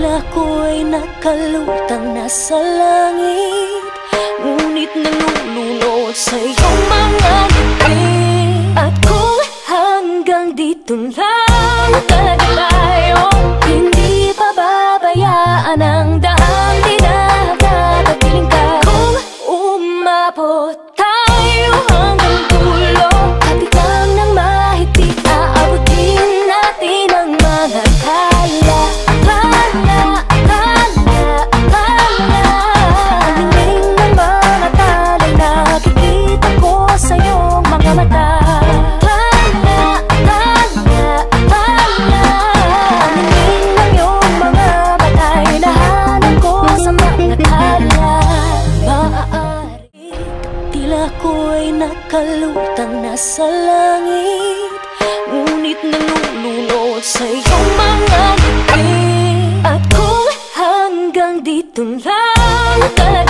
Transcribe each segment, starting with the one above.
Tila ko'y nakalutang nasa langit Ngunit nalulunod sa iyong mga ngiti kung hanggang dito lang talaga tayo Hindi ko'y nakalutang nasa langit. Ngunit nalulunod sa iyong mga ngiti kung hanggang dito lang. talaga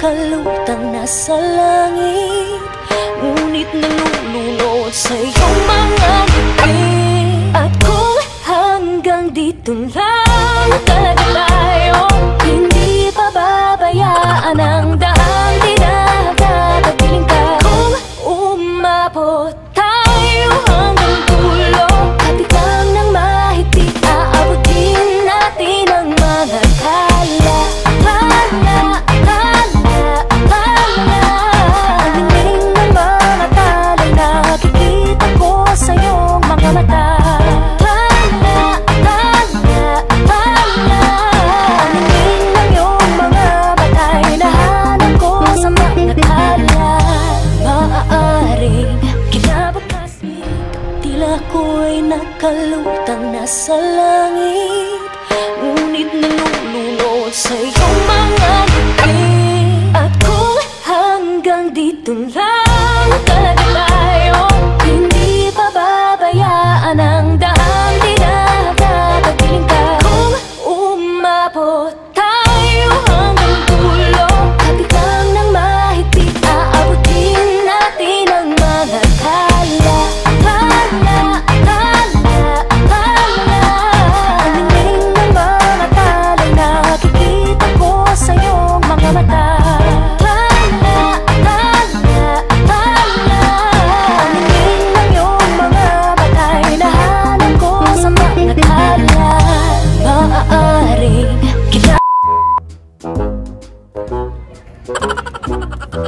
ko'y nakalutang nasa langit Ngunit nalulunod sa iyong mga ngiti At hanggang dito lang talaga tayo Hindi pababayaan ang daang dinagatapiling ka. Kung umabot tayo hanggang ko'y nakalutang nasa langit Ngunit nalulunod sa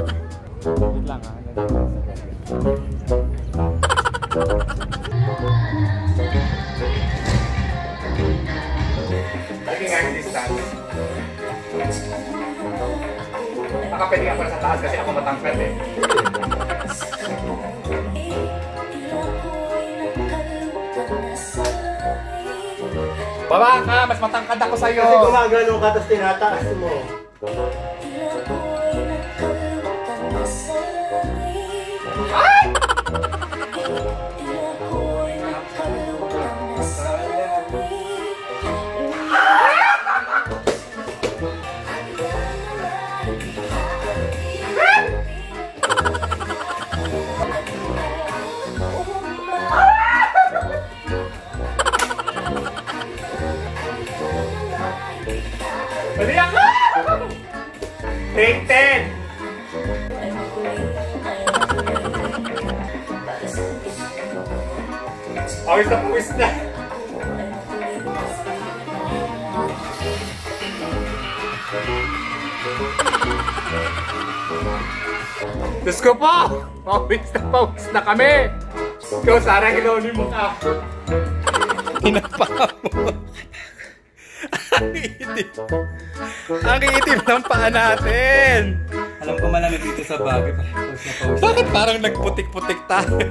Wait lang ah. Lagi nga yung distance. Nakapwede ka pala sa taas kasi ako matangkad eh. Baba ka! Mas matangkad ako sa'yo! Kasi gumagano ka, tapos tinataas mo. Pawis na pawis na! Diyos ko po! Pawis na pawis na kami! Ikaw, Sarah, hinuli mo ka! Pinapa mo. Ang itim. Ang itim ng paa natin. Alam ko malamig dito sa pause. Bakit parang nagputik-putik tayo?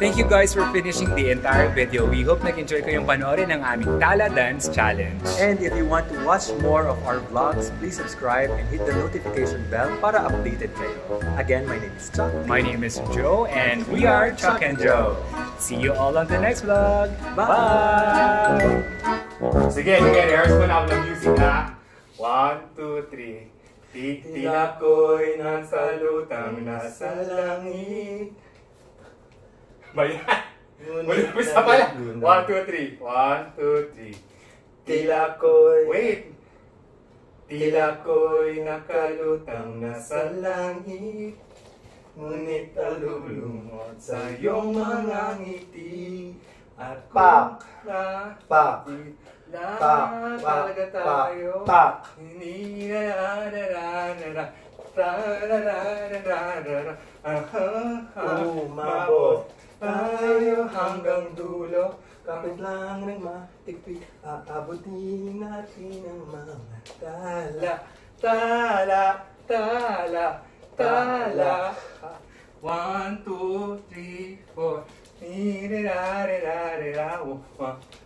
Thank you guys for finishing the entire video. We hope nag-enjoy ko yung panoorin ng aming Tala Dance Challenge. And if you want to watch more of our vlogs, please subscribe and hit the notification bell para updated kayo. Again, my name is Chuck. My name is Joe and we are Chuck and Joe. See you all on the next vlog. Bye! Sige, sige, rehearse mo na ako ng music ha. One, two, three. Titila ko'y nasa lutang nasa langit. Ba yan? Umpisa pa lang. One, two, three. One, two, three. Tila ko'y Wait! Tila ko'y nakalutang nasa langit Ngunit alulungot sa iyong mga ngiti At Pak. Pak. Pak. Pak. talaga Pak. tayo Pak. Hindi na na na na na na Ra ra ra ra ra ra ra Aha, ah, Umabot. tayo hanggang dulo Kapit lang ng matigpit Aabutin natin ang mga tala Tala, tala, tala. One, two, three, four. Ni-ra-ra-ra-ra-ra. One. Tala, tala, tala. Ni-ra-ra-ra-ra-ra. Pa-ra-ra,